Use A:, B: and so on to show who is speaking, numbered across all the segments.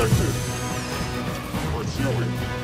A: Protected. Pursuing.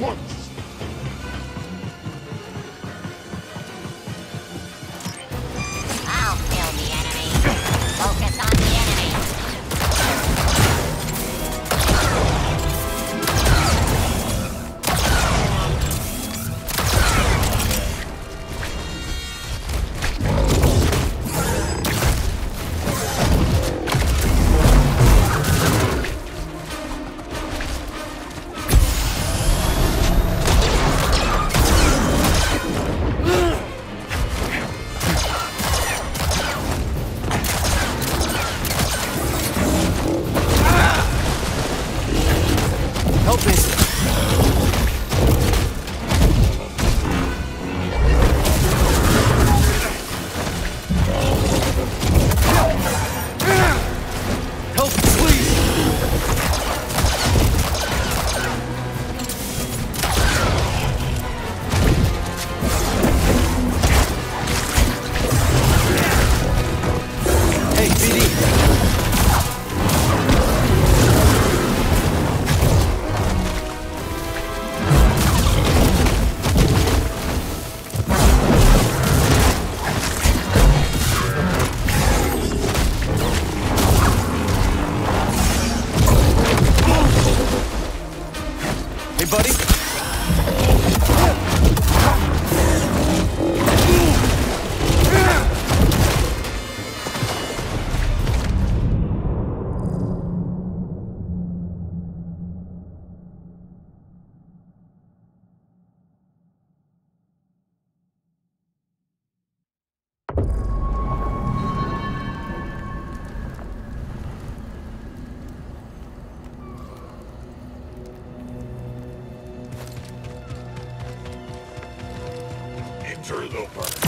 A: once. turnover.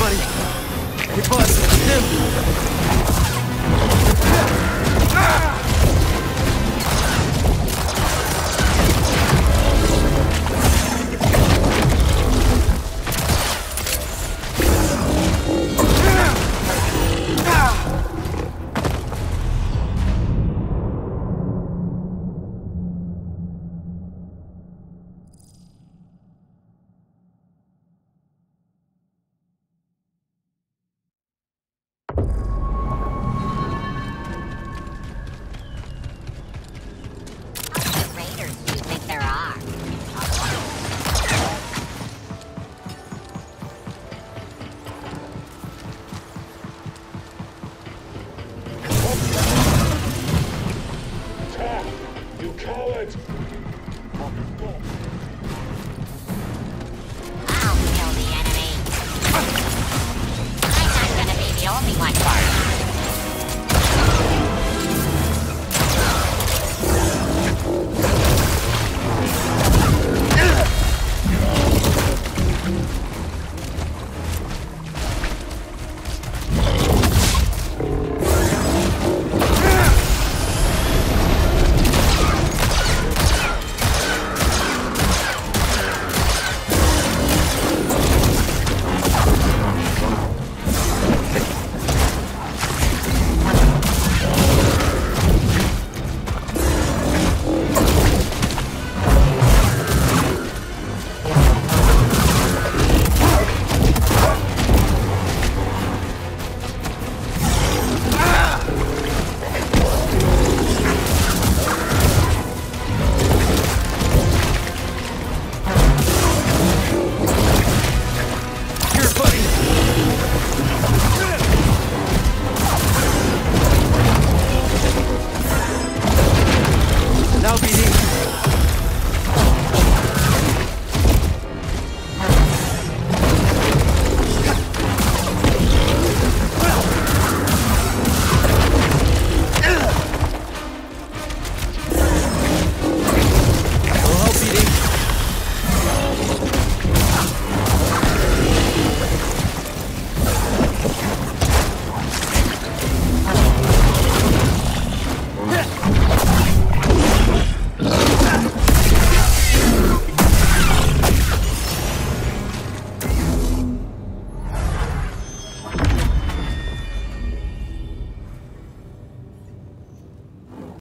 A: buddy. Hey, boss. Him.